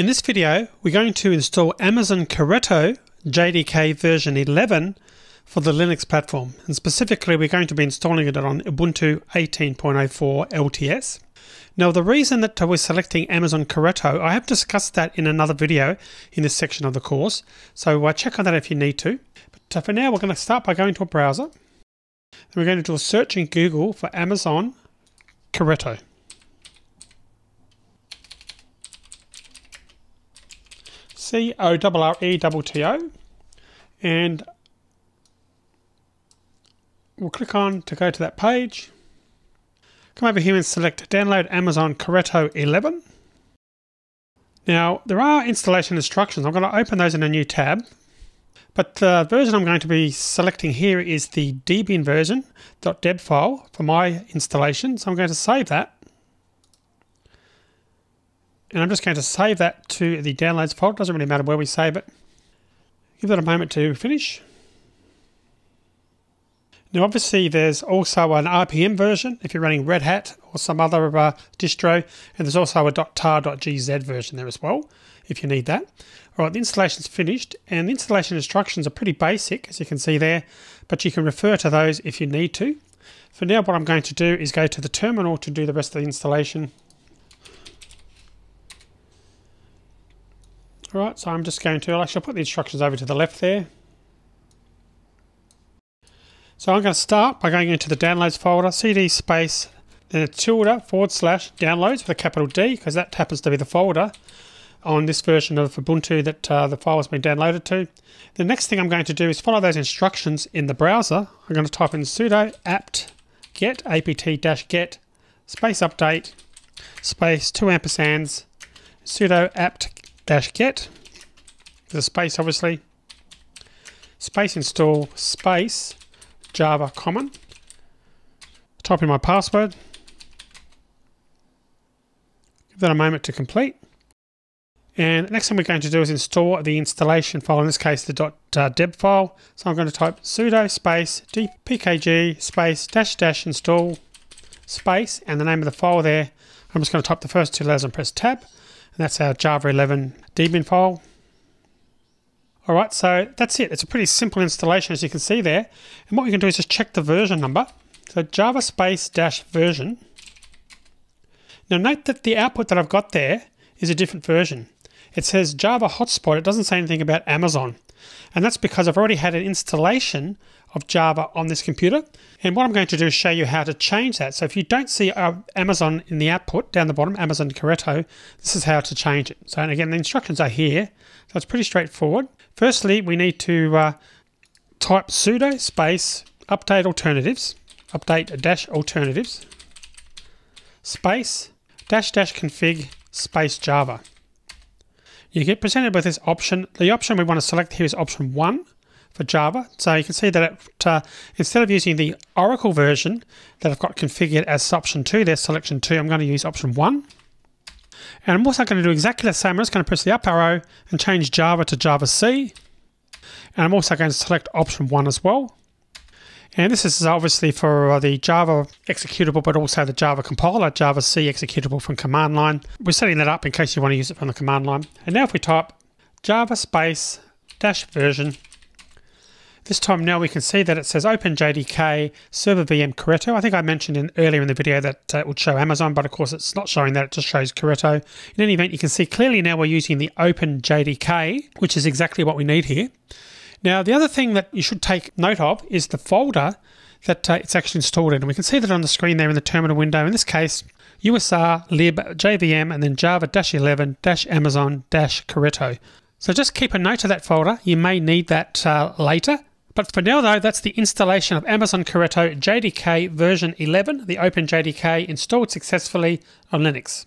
In this video, we're going to install Amazon Corretto JDK version 11 for the Linux platform. And specifically, we're going to be installing it on Ubuntu 18.04 LTS. Now, the reason that we're selecting Amazon Corretto, I have discussed that in another video in this section of the course. So uh, check on that if you need to. But uh, for now, we're going to start by going to a browser. And we're going to do a search in Google for Amazon Corretto. C O R R E T T O, and we'll click on to go to that page. Come over here and select Download Amazon Corretto 11. Now, there are installation instructions. I'm going to open those in a new tab. But the version I'm going to be selecting here is the debian version .deb file for my installation. So I'm going to save that. And I'm just going to save that to the downloads folder. Doesn't really matter where we save it. Give that a moment to finish. Now, obviously, there's also an RPM version if you're running Red Hat or some other uh, distro, and there's also a .tar.gz version there as well if you need that. All right, the installation's finished, and the installation instructions are pretty basic, as you can see there, but you can refer to those if you need to. For now, what I'm going to do is go to the terminal to do the rest of the installation. All right, so I'm just going to, I'll actually put the instructions over to the left there. So I'm going to start by going into the downloads folder, cd space, then a tilde forward slash downloads with a capital D, because that happens to be the folder on this version of Ubuntu that uh, the file has been downloaded to. The next thing I'm going to do is follow those instructions in the browser. I'm going to type in sudo apt get apt-get space update space two ampersands sudo apt-get with a space obviously space install space Java Common. Type in my password. Give that a moment to complete. And next thing we're going to do is install the installation file, in this case the uh, .deb file. So I'm going to type sudo space dpkg space dash dash install space and the name of the file there. I'm just going to type the first two letters and press tab. And that's our Java 11 debian file. All right, so that's it. It's a pretty simple installation, as you can see there. And what we can do is just check the version number. So Java space dash version. Now note that the output that I've got there is a different version. It says Java hotspot. It doesn't say anything about Amazon. And that's because I've already had an installation of Java on this computer. And what I'm going to do is show you how to change that. So if you don't see uh, Amazon in the output down the bottom, Amazon Corretto, this is how to change it. So and again, the instructions are here. So it's pretty straightforward. Firstly, we need to uh, type sudo space update alternatives, update dash alternatives, space dash dash config space Java. You get presented with this option. The option we want to select here is option one for Java. So you can see that it, uh, instead of using the Oracle version that I've got configured as option two, there's selection two, I'm going to use option one. And I'm also going to do exactly the same. I'm just going to press the up arrow and change Java to Java C. And I'm also going to select option one as well. And this is obviously for the Java executable, but also the Java compiler, Java C executable from command line. We're setting that up in case you want to use it from the command line. And now if we type Java space dash version this time now we can see that it says OpenJDK Server VM Corretto. I think I mentioned in earlier in the video that uh, it would show Amazon, but of course it's not showing that, it just shows Corretto. In any event, you can see clearly now we're using the OpenJDK, which is exactly what we need here. Now, the other thing that you should take note of is the folder that uh, it's actually installed in. And we can see that on the screen there in the terminal window. In this case, USR lib JVM and then java-11-amazon-corretto. So just keep a note of that folder. You may need that uh, later. But for now, though, that's the installation of Amazon Corretto JDK version 11, the OpenJDK installed successfully on Linux.